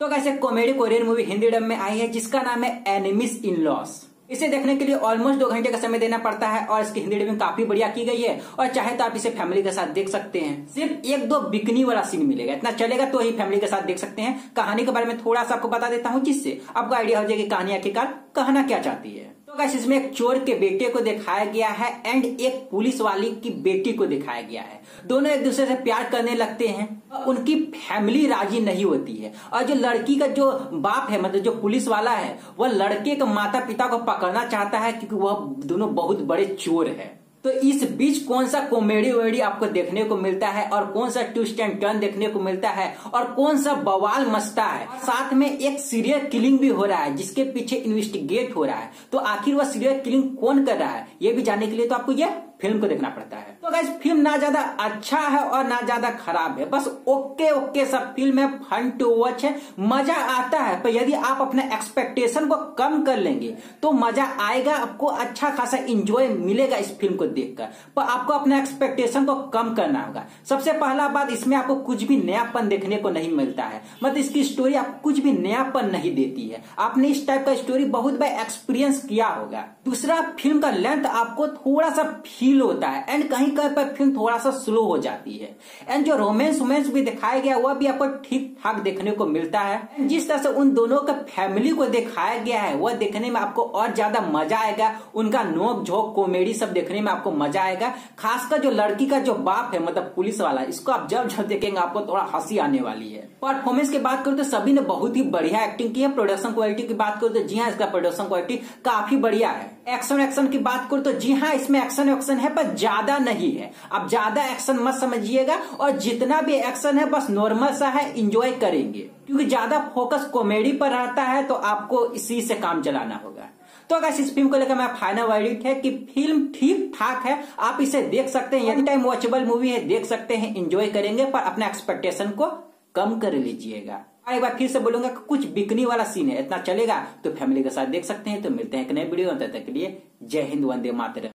तो कैसे comedy Korean movie Hindi dub में आई है, जिसका नाम है एनिमिस इन लॉस इसे देखने के लिए ऑलमोस्ट दो घंटे का समय देना पड़ता है और इसकी हिंदी डबिंग काफ़ी बढ़िया की गई है और चाहे तो आप इसे फैमिली के साथ देख सकते हैं। सिर्फ़ एक दो बिकनी वाला सीन मिलेगा। इतना चलेगा तो ही फैमिली के साथ देख सकते हैं। कहानी के बारे में थोड़ा सा आपको बता देता हूँ जिससे आपको आइडिया हो जाएगी कहानी आखिरकार कहना क्या चाहती है। तो गैस इसमें एक चोर के बेटे को दिखाया गया है एंड एक पुलिस वाली की बेटी को दिखाया गया है। दोनों एक दूसरे से प्यार करने लगते हैं। उनकी फैमिली राज़ी नहीं होती है। और जो लड़की का जो बाप है मतलब जो पुलिस वाला है, वह लड़के के माता पिता को पकड़ना चाहता है क्योंकि वह दोनों बहुत बड़े चोर है। तो इस बीच कौन सा कॉमेडी वेडी आपको देखने को मिलता है और कौन सा ट्विस्ट एंड टर्न देखने को मिलता है और कौन सा बवाल मचता है? साथ में एक सीरियल किलिंग भी हो रहा है, जिसके पीछे इन्वेस्टिगेट हो रहा है। तो आखिर वह सीरियल किलिंग कौन कर रहा है, ये भी जानने के लिए तो आपको यह फ़िल्म को देखना पड़ता है। तो गैस फ़िल्म ना ज़्यादा अच्छा है और ना ज़्यादा खराब है। बस ओके ओके सब फ़िल्म है फन टू वॉच है। मज़ा आता है, पर यदि आप अपने एक्सपेक्टेशन को कम कर लेंगे तो मज़ा आएगा, आपको अच्छा खासा इंजॉय मिलेगा इस फ़िल्म को देखकर। पर आपको अपने एक्सपेक्टेशन को कम करना होगा। सबसे पहला बात, इसमें आपको कुछ भी नयापन देखने को नहीं मिलता है। मतलब इसकी स्टोरी आपको कुछ भी नयापन नहीं देती है। आपने इस टाइप का स्टोरी बहुत बार एक्सपीरियंस किया होगा। दूसरा फ़िल्म का लेंथ आपको थोड़ा सा फील होता है। एंड कहीं कहीं पर फ़िल्म थोड़ा सा स्लो हो जाती है। एंड जो रोमांस वोमेंस भी दिखाया गया, वह भी आपको ठीक ठाक देखने को मिलता है। जिस तरह से उन दोनों का फैमिली को दिखाया गया है, वह देखने में आपको और ज़्यादा मज़ा आएगा। उनका नोक झोंक कॉमेडी सब देखने में आपको मज़ा आएगा। खासकर जो लड़की का जो बाप है मतलब पुलिस वाला, इसको आप जब जब देखेंगे, आपको थोड़ा हँसी आने वाली है। परफॉर्मेंस की बात करूँ तो सभी ने बहुत ही बढ़िया एक्टिंग की है। प्रोडक्शन क्वालिटी की बात करूँ तो जी हाँ इसका प्रोडक्शन क्वालिटी काफ़ी बढ़िया है। एक्शन एक्शन की बात करूँ तो जी हाँ इसमें एक्शन एक्शन है, पर ज़्यादा नहीं। है अब ज़्यादा एक्शन मत समझिएगा और जितना भी एक्शन है, बस नॉर्मल सा है इंजॉय करेंगे। क्योंकि ज़्यादा फोकस कॉमेडी पर रहता है तो आपको इसी से काम चलाना होगा। तो अगर इस फ़िल्म को लेकर मैं फाइनल वर्डिक्ट है कि फ़िल्म ठीक ठाक है, आप इसे देख सकते हैं। टाइम वॉचेबल मूवी है, देख सकते हैं इंजॉय करेंगे, पर अपने एक्सपेक्टेशन को कम कर लीजिएगा। एक बार फिर से बोलूँगा कि कुछ बिकनी वाला सीन है, इतना चलेगा तो फैमिली के साथ देख सकते हैं। तो मिलते हैं एक नए वीडियो तक के लिए जय हिंद, वंदे मातरम।